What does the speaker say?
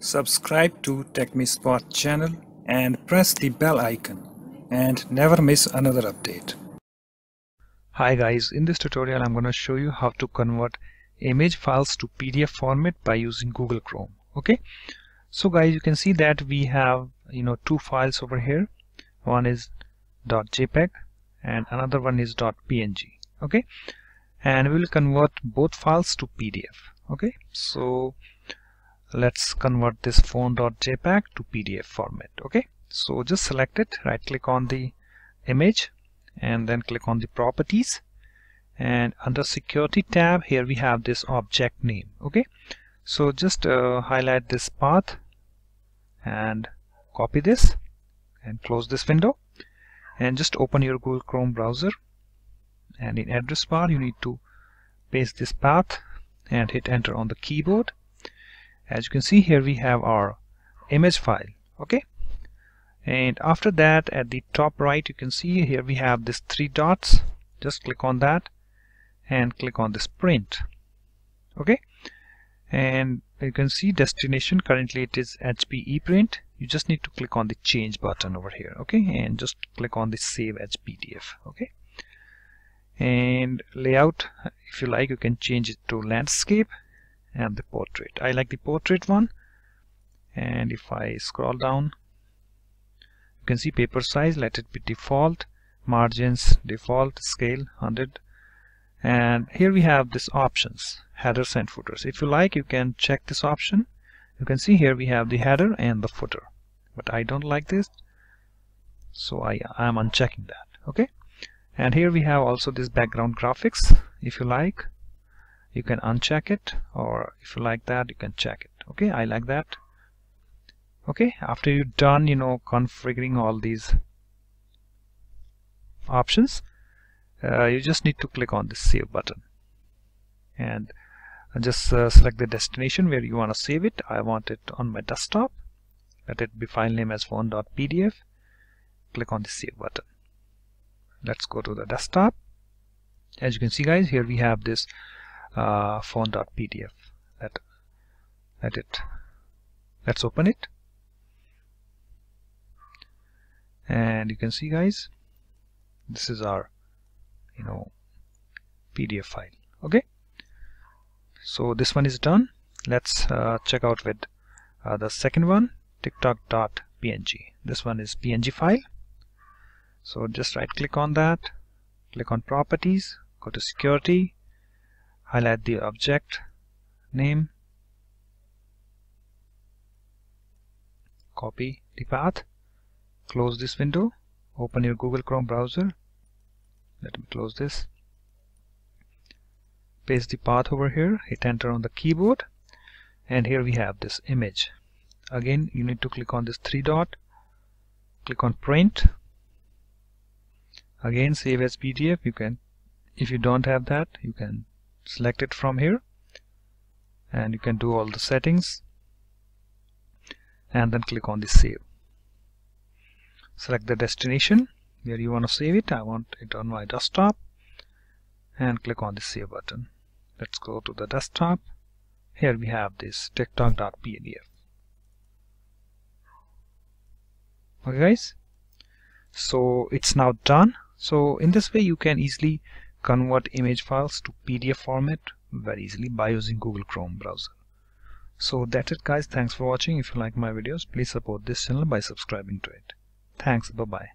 Subscribe to TechMeSpot channel and press the bell icon and never miss another update. Hi guys, in this tutorial I'm going to show you how to convert image files to PDF format by using Google Chrome. Okay, so guys you can see that we have you know two files over here. One is dot .jpeg and another one is .png. Okay, and we will convert both files to PDF. Okay, so let's convert this phone.jpg to PDF format okay? So just select it right click on the image and then click on the properties. And under security tab here we have this object name okay? So just uh, highlight this path and copy this and close this window. And just open your Google Chrome browser and in address bar you need to paste this path and hit enter on the keyboard as you can see here we have our image file okay? And after that at the top right you can see here we have this three dots. Just click on that and click on this print okay? And you can see destination. Currently it is HP ePrint you just need to click on the change button over here okay? And just click on the save as PDF okay? And layout if you like you can change it to landscape and the portrait. I like the portrait one. And if I scroll down you can see paper size let it be default margins default scale 100 and here we have this options headers and footers. If you like you can check this option. You can see here we have the header and the footer. But I don't like this so I am unchecking that okay? And here we have also this background graphics if you like you can uncheck it or if you like that you can check it. Okay I like that. Okay after you're done you know configuring all these options uh, you just need to click on the save button. And just uh, select the destination where you want to save it. I want it on my desktop. Let it be file name as phone.pdf click on the save button. Let's go to the desktop. As you can see guys here we have this uh, phone.pdf let let it. Let's open it. And you can see guys this is our you know PDF file. Okay? So this one is done. Let's uh, check out with uh, the second one tiktok.png this one is png file. So just right click on that. Click on properties. Go to security highlight the object name copy the path. Close this window. Open your Google Chrome browser. Let me close this. Paste the path over here. Hit enter on the keyboard. And here we have this image. Again you need to click on this three dot. Click on print. Again save as PDF you can if you don't have that you can select it from here. And you can do all the settings. And then click on the save. Select the destination where you want to save it. I want it on my desktop. And click on the save button. Let's go to the desktop. Here we have this tiktok.pdf okay guys? So it's now done. So in this way you can easily convert image files to PDF format very easily by using Google Chrome browser. So that's it guys. Thanks for watching. If you like my videos, please support this channel by subscribing to it. Thanks. Bye-bye.